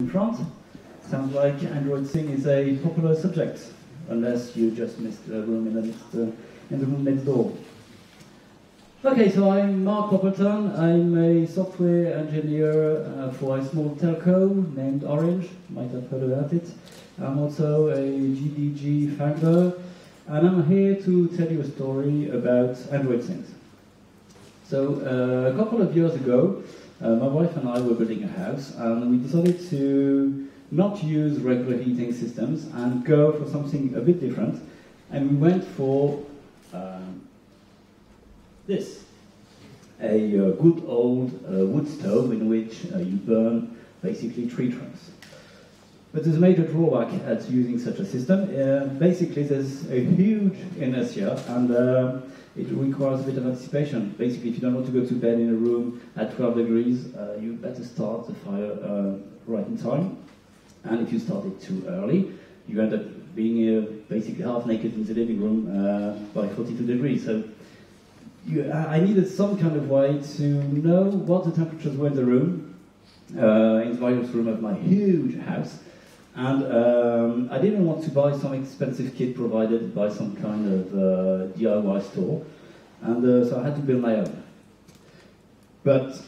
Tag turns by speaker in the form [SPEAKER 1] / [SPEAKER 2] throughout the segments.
[SPEAKER 1] in front. Sounds like Android Things is a popular subject, unless you just missed a room in the next, uh, in the room next door. Okay, so I'm Marc Poppleton. I'm a software engineer uh, for a small telco named Orange. Might have heard about it. I'm also a GDG founder, and I'm here to tell you a story about Android Things. So, uh, a couple of years ago, uh, my wife and I were building a house, and we decided to not use regular heating systems and go for something a bit different. And we went for um, this a uh, good old uh, wood stove in which uh, you burn basically tree trunks. But there's a major drawback at using such a system. Uh, basically, there's a huge inertia and uh, it requires a bit of anticipation. Basically, if you don't want to go to bed in a room at 12 degrees, uh, you better start the fire right in time. And if you start it too early, you end up being basically half naked in the living room by 42 degrees. So you, I needed some kind of way to know what the temperatures were in the room, uh, in the various room of my huge house. And um, I didn't want to buy some expensive kit provided by some kind of uh, DIY store. And uh, so I had to build my own. But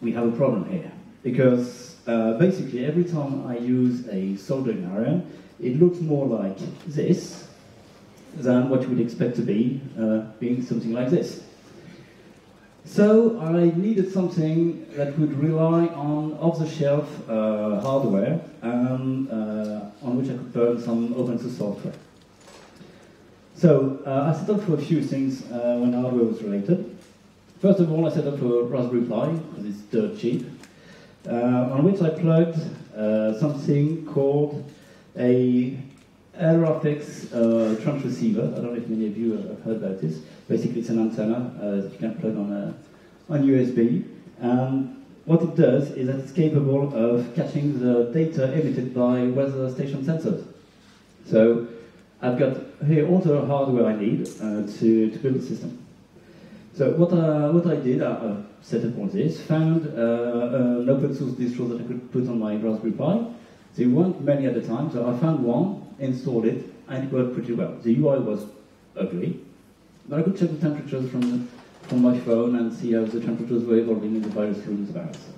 [SPEAKER 1] we have a problem here. Because uh, basically every time I use a soldering iron, it looks more like this than what you would expect to be, uh, being something like this. So I needed something that would rely on off-the-shelf uh, hardware and uh, on which I could burn some open source software. So uh, I set up for a few things uh, when hardware was related. First of all, I set up for Raspberry Pi, because it's dirt cheap, uh, on which I plugged something called a Aerofix uh, trunk receiver. I don't know if many of you have heard about this. Basically, it's an antenna uh, that you can plug on, a, on USB. And what it does is that it's capable of catching the data emitted by weather station sensors. So I've got here all the hardware I need uh, to, to build the system. So what, uh, what I did, I uh, set up all this, found uh, an open source distro that I could put on my Raspberry Pi. There weren't many at the time, so I found one, installed it, and it worked pretty well. The UI was ugly, but I could check the temperatures from, from my phone and see how the temperatures were evolving in the various rooms house.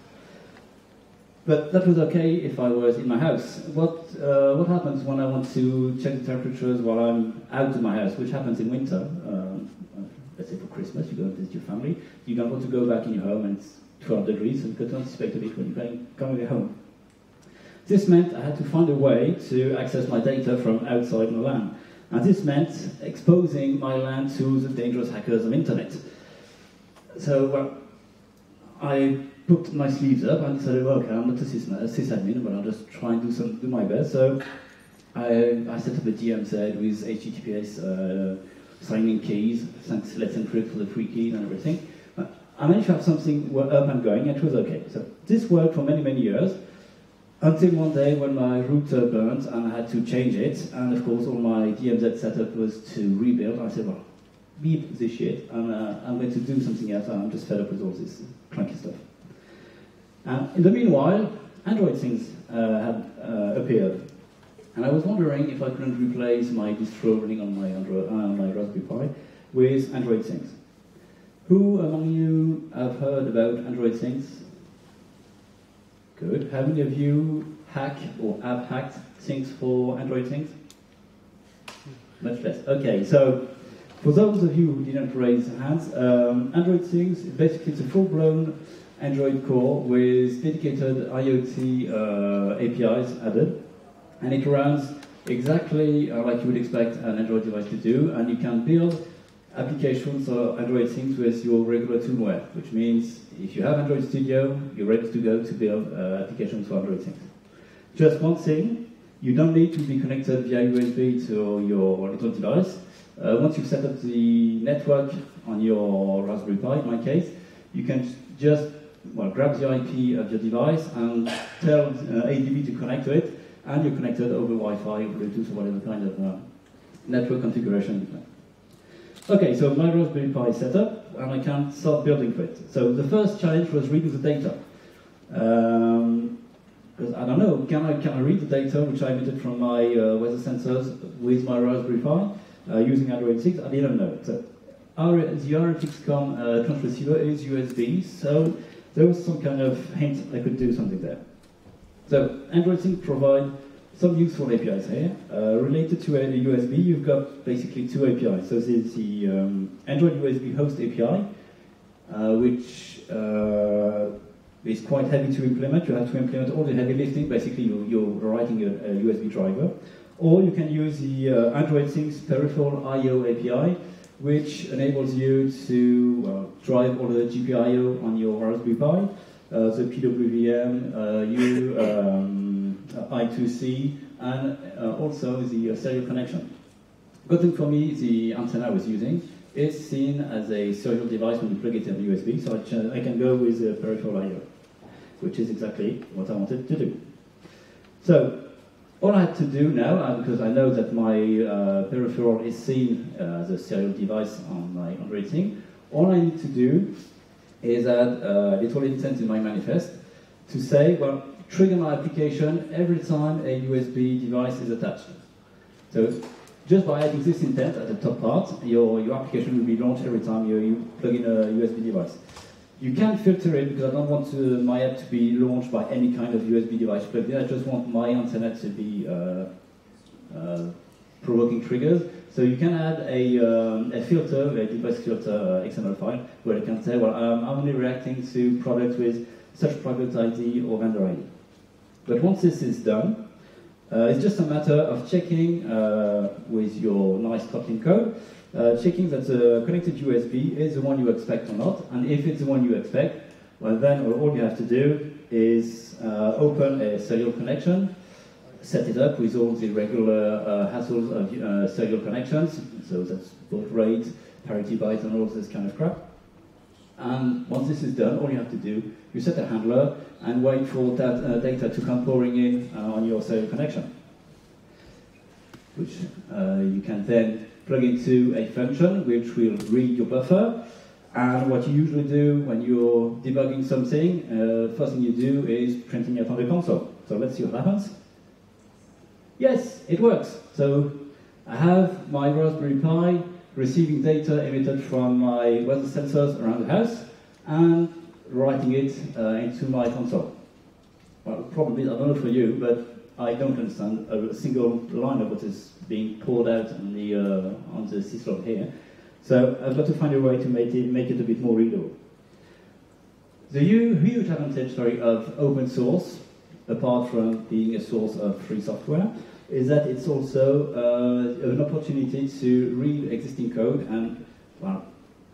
[SPEAKER 1] But that was okay if I was in my house. What, uh, what happens when I want to check the temperatures while I'm out of my house, which happens in winter? Um, let's say for Christmas, you go and visit your family. You don't want to go back in your home and it's 12 degrees, you've got to anticipate a bit when you're coming home. This meant I had to find a way to access my data from outside my LAN. And this meant exposing my LAN to the dangerous hackers of internet. So well, I put my sleeves up and decided, okay, I'm not a sysadmin, but I'll just try and do some do my best. So I, I set up a DMZ with HTTPS uh, signing keys, thanks Let's Encrypt for the free keys and everything. I managed to have something up and going, and it was okay. So this worked for many, many years. Until one day when my router burnt and I had to change it, and of course all my DMZ setup was to rebuild. I said, well, beep this shit, and uh, I'm going to do something else, I'm just fed up with all this clunky stuff. And in the meanwhile, Android things uh, had uh, appeared. And I was wondering if I couldn't replace my distro running on my, Android, uh, my Raspberry Pi with Android things. Who among you have heard about Android things? Good. How many of you hack or have hacked things for Android things? Much less. Okay, so for those of you who didn't raise hands, um, Android things basically it's a full-blown Android core with dedicated IoT uh, APIs added, and it runs exactly uh, like you would expect an Android device to do, and you can build applications or Android things with your regular toolware, which means if you have Android Studio, you're ready to go to build uh, applications for Android things. Just one thing, you don't need to be connected via USB to your little device. Uh, once you've set up the network on your Raspberry Pi, in my case, you can just well, grab the IP of your device and tell uh, ADB to connect to it, and you're connected over Wi-Fi, or Bluetooth, or whatever kind of uh, network configuration. You plan. Okay, so my Raspberry Pi is set up, and I can start building for it. So the first challenge was reading the data. Um, because I don't know, can I, can I read the data which I emitted from my uh, weather sensors with my Raspberry Pi uh, using Android Things? I didn't know. So, our, the RFXCOM uh, transceiver is USB, so there was some kind of hint I could do something there. So Android Things provide some useful APIs here. Uh, related to a, USB, you've got basically two APIs. So this is the um, Android USB host API, uh, which uh, is quite heavy to implement. You have to implement all the heavy lifting. Basically, you, are writing a, a, USB driver. Or you can use the uh, Android Things peripheral I.O. API, which enables you to uh, drive all the GPIO on your Raspberry Pi, uh, the uh, U, um, I2C, and uh, also the serial connection. Good thing for me, the antenna I was using is seen as a serial device when you plug it in USB, so I, I can go with a peripheral I.O., which is exactly what I wanted to do. So all I had to do now, uh, because I know that my uh, peripheral is seen uh, as a serial device on my Android thing, all I need to do is add a little intent in my manifest to say, well, trigger my application every time a USB device is attached. So just by adding this intent at the top part, your, your application will be launched every time you, you plug in a USB device. You can filter it because I don't want to, my app to be launched by any kind of USB device plugged in. I just want my internet to be uh, uh, provoking triggers. So you can add a, um, a filter, a device filter uh, XML file, where you can say, well, um, I'm only reacting to products with such product ID or vendor ID. But once this is done, uh, it's just a matter of checking uh, with your nice Kotlin code uh, checking that the connected USB is the one you expect or not. And if it's the one you expect, well then all you have to do is uh, open a serial connection, set it up with all the regular uh, hassles of uh, serial connections, so that's baud rate, parity bytes, and all this kind of crap. And once this is done, all you have to do, you set a handler and wait for that uh, data to come pouring in uh, on your serial connection, which you can then plug into a function which will read your buffer. And what you usually do when you're debugging something, uh, first thing you do is printing it on the console. So let's see what happens. Yes, it works. So I have my Raspberry Pi receiving data emitted from my weather sensors around the house and writing it uh, into my console. Well, probably, I don't know for you, but I don't understand a single line of what is being poured out on the uh, on the syslog here. So I've got to find a way to make it make it a bit more readable. The huge advantage, sorry, of open source, apart from being a source of free software, is that it's also uh, an opportunity to read existing code and well,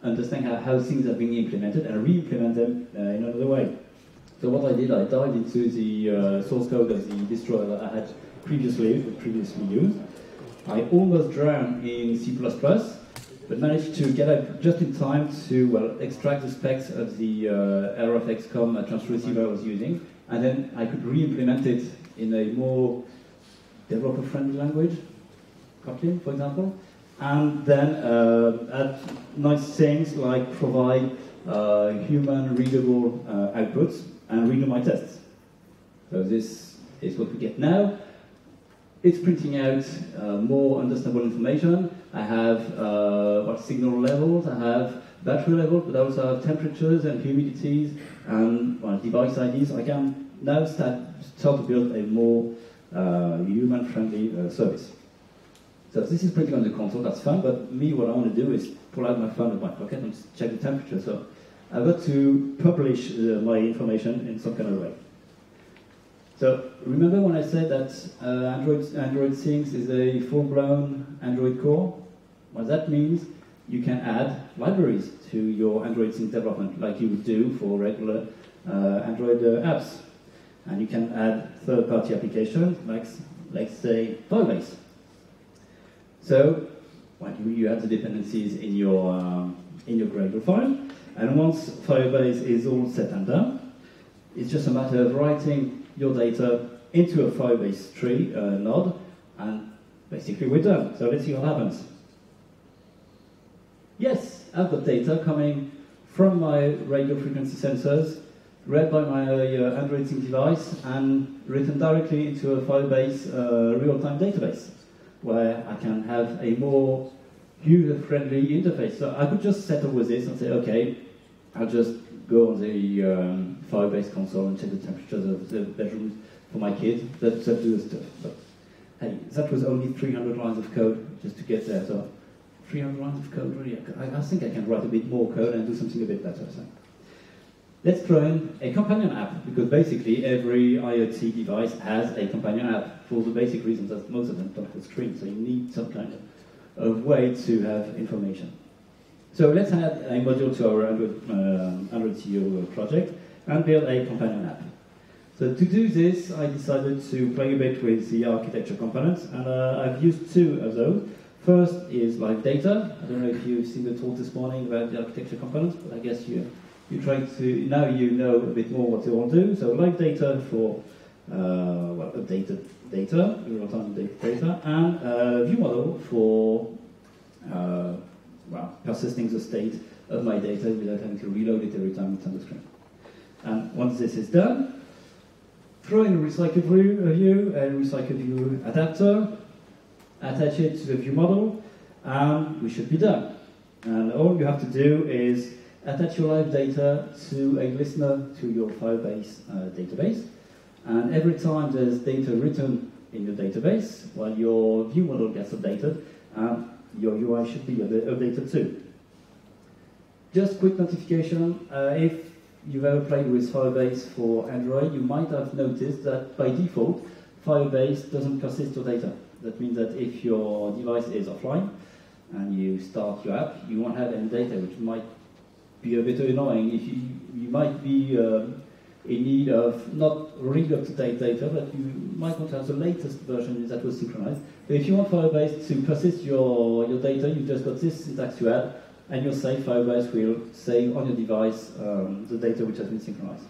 [SPEAKER 1] understand how, how things are being implemented and re-implement them uh, in another way. So what I did, I dived into the uh, source code of the distro that I had previously previously used. I almost drowned in C++, but managed to get up just in time to well extract the specs of the uh, RFXCOM uh, transfer receiver I was using, and then I could re-implement it in a more developer-friendly language, Kotlin, for example, and then uh, add nice things like provide uh, human readable uh, outputs and redo my tests. So this is what we get now. It's printing out uh, more understandable information. I have uh, what signal levels, I have battery levels, but I also have temperatures and humidities and well, device IDs. I can now start, start to build a more uh, human-friendly uh, service. So this is printing on the console, that's fun, but me, what I want to do is pull out my phone in my pocket and check the temperature. So I've got to publish uh, my information in some kind of way. So remember when I said that uh, Android, Android Things is a full-blown Android core? What that means, you can add libraries to your Android Things development, like you would do for regular uh, Android uh, apps. And you can add third-party applications, like, like say, Firebase. So, well, you, you add the dependencies in your, um, in your Gradle file, and once Firebase is all set and done, it's just a matter of writing your data into a Firebase tree uh, node, and basically we're done. So let's see what happens. Yes, I've got data coming from my radio frequency sensors read by my uh, Android Things device and written directly into a Firebase uh, real-time database, where I can have a more user-friendly interface. So I could just settle with this and say, okay, I'll just go on the um, Firebase console and check the temperatures of the bedrooms for my kids. That, that do the stuff. But hey, that was only 300 lines of code just to get there. So 300 lines of code, really. I, I think I can write a bit more code and do something a bit better. So. Let's in a companion app, because basically every IoT device has a companion app for the basic reasons that most of them don't have screens, so you need some kind of way to have information. So let's add a module to our Android, uh, Android Studio project and build a companion app. So to do this, I decided to play a bit with the architecture components, and uh, I've used two of those. First is live data. I don't know if you've seen the talk this morning about the architecture components, but I guess you you try to now you know a bit more what you want to do. So live data for uh, well updated data, real-time data, and uh, view model for uh, persisting the state of my data without having to reload it every time it's on the screen. And once this is done, throw in a recycled view, a recycled view adapter, attach it to the view model, and we should be done. And all you have to do is attach your live data to a listener to your Firebase uh, database. And every time there's data written in your database, well, your view model gets updated, your UI should be updated too. Just quick notification, uh, if you've ever played with Firebase for Android, you might have noticed that by default, Firebase doesn't persist your data. That means that if your device is offline and you start your app, you won't have any data, which might be a bit annoying. If you, you might be um, in need of not really up-to-date data, but you might want to have the latest version that was synchronized. If you want Firebase to persist your, your data, you've just got this syntax to add, and you'll say Firebase will save on your device um, the data which has been synchronized.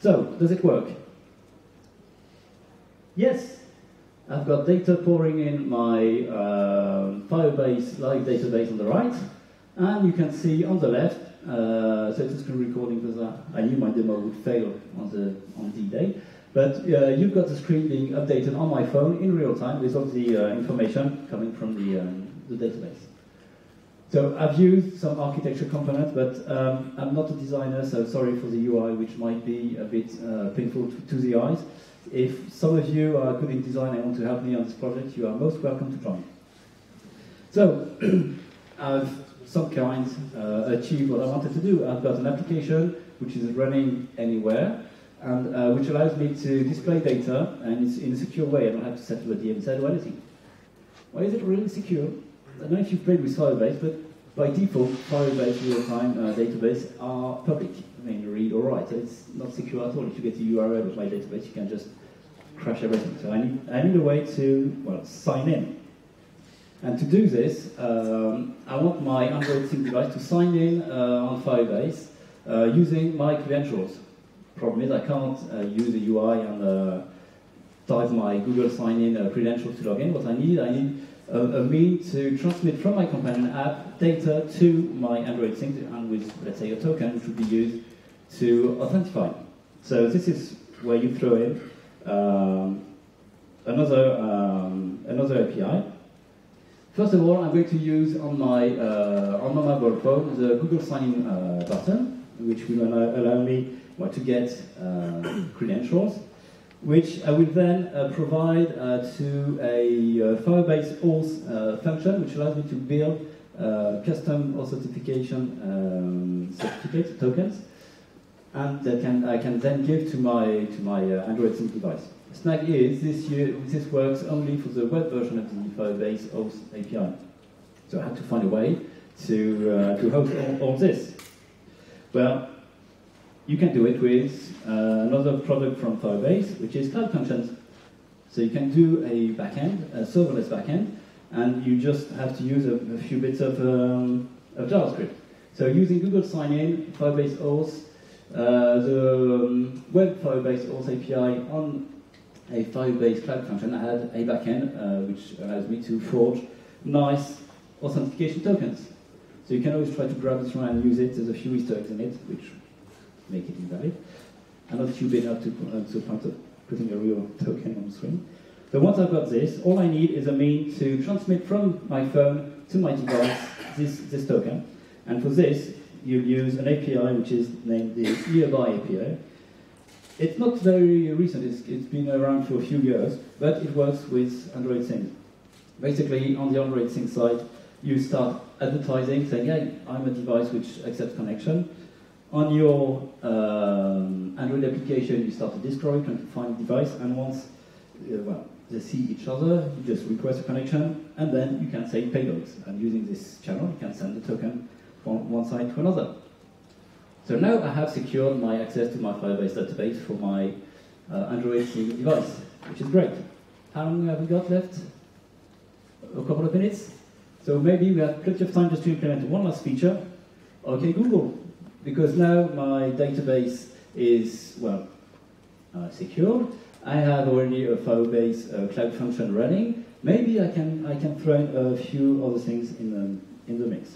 [SPEAKER 1] So, does it work? Yes. I've got data pouring in my uh, Firebase live database on the right, and you can see on the left, uh, so it's a screen recording because I, I, knew my demo would fail on the on D-Day, but uh, you've got the screen being updated on my phone in real time with all the uh, information coming from the, um, the database. So I've used some architecture components, but um, I'm not a designer, so sorry for the UI, which might be a bit uh, painful to, to, the eyes. If some of you are good in design and want to help me on this project, you are most welcome to join. So I've some kind uh, achieve what I wanted to do. I've got an application which is running anywhere and uh, which allows me to display data and it's in a secure way. I don't have to set up a DMZ or anything. Why is it really secure? I don't know if you've played with Firebase, but by default, Firebase real-time uh, database are public. I mean, read or write. It's not secure at all. If you get the URL of my database, you can just crash everything. So I need, I need a way to, well, sign in. And to do this, um, I want my Android Things device to sign in uh, on Firebase uh, using my credentials. Problem is I can't uh, use the UI and uh, type my Google sign-in uh, credentials to log in. What I need, I need a, a means to transmit from my companion app data to my Android Things and with, let's say, a token which would be used to authentify. So this is where you throw in um, another, um, another API First of all, I'm going to use on my, uh, on my mobile phone the Google Sign-in uh, which will allow me well, to get uh, credentials, which I will then uh, provide uh, to a Firebase auth function, which allows me to build custom authentication um, certificates, tokens, and that can, I can then give to my, to my Android Things device snag is this, year, this works only for the web version of the Firebase Auth API. So I had to find a way to, uh, to host all, all, this. Well, you can do it with uh, another product from Firebase, which is Cloud Functions. So you can do a backend, a serverless backend, and you just have to use a, a few bits of, um, of JavaScript. So using Google Sign-In, Firebase Auth, uh, the um, web Firebase Auth API on a Firebase Cloud Function had a backend uh, which allows me to forge nice authentication tokens. So you can always try to grab one and use it. There's a few Easter eggs in it, which make it invalid. I'm not stupid enough to, uh, to point putting a real token on the screen. So once I've got this, all I need is a means to transmit from my phone to my device this, this token. And for this, you use an API which is named the Nearby API. It's not very recent, it's, it's been around for a few years, but it works with Android Things. Basically, on the Android Things side, you start advertising, saying, hey, I'm a device which accepts connection. On your um, Android application, you start a destroy, trying to find a device, and once uh, well, they see each other, you just request a connection, and then you can say payloads. And using this channel, you can send the token from one side to another. So now I have secured my access to my Firebase database for my uh, Android device, which is great. How long have we got left? A couple of minutes? So maybe we have plenty of time just to implement one last feature. Okay, Google, because now my database is, well, uh. I have already a Firebase uh, cloud function running. Maybe I can, I can throw in a few other things in the, in the mix.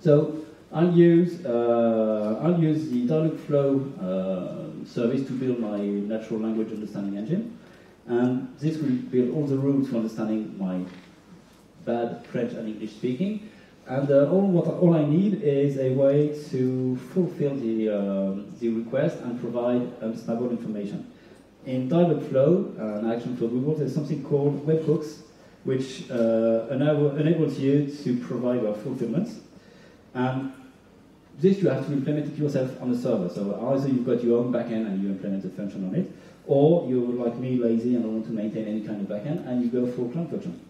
[SPEAKER 1] So I'll use, uh, I'll use the Dialogflow uh, service to build my natural language understanding engine. And this will build all the rules for understanding my bad French and English speaking. And uh, all, what, all I need is a way to fulfill the, uh, the request and provide understandable information. In Dialogflow, uh, an action for Google, there's something called webhooks, which uh, enable, enables you to provide well, fulfillment. And this you have to implement it yourself on the server. So either you've got your own backend and you implement a function on it, or you're like me, lazy, and don't want to maintain any kind of backend, and you go for cloud function.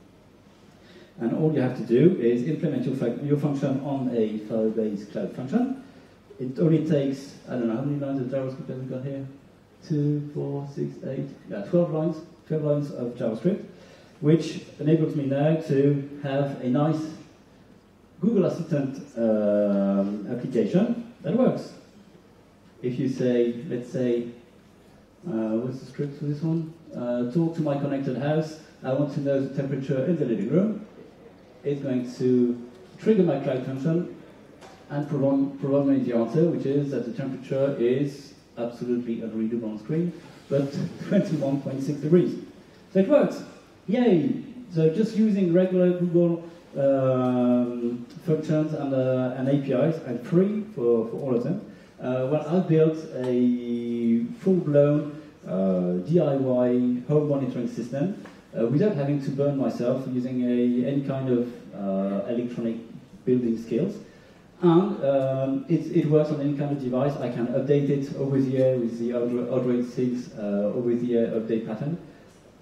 [SPEAKER 1] And all you have to do is implement your, your function on a Firebase cloud function. It only takes, I don't know, how many lines of JavaScript have we got here? Two, four, six, eight, yeah, 12 lines, 12 lines of JavaScript, which enables me now to have a nice Google Assistant um, application that works. If you say, let's say, uh, what's the script for this one? Uh, talk to my connected house. I want to know the temperature in the living room it's going to trigger my cloud function and provide me the answer, which is that the temperature is absolutely unreadable on screen, but 21.6 degrees. So it works. Yay! So just using regular Google um, functions and, uh, and, APIs, and free for, for all of them, uh, well, I built a full-blown uh, DIY home monitoring system uh, without having to burn myself using a, any kind of uh, electronic building skills. And um, it, it, works on any kind of device. I can update it over the air with the Android Things uh, over the air update pattern.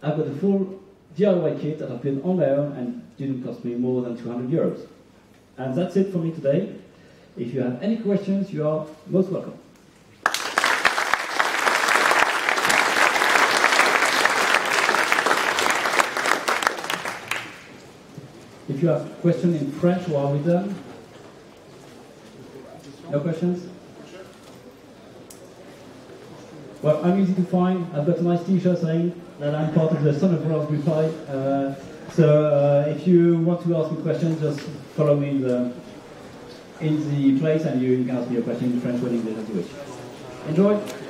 [SPEAKER 1] I've got a full DIY kit that I've built on my own and didn't cost me more than 200 euros. And that's it for me today. If you have any questions, you are most welcome. You have questions in French, what are we done? No questions? Well, I'm easy to find. I've got a nice t-shirt saying that I'm part of the Son of Raspberry Pi. Uh, so uh, if you want to ask me questions, just follow me in the, in the place and you, you can ask me a question in French or English as you wish. Enjoy!